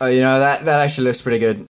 Oh, you know that that actually looks pretty good.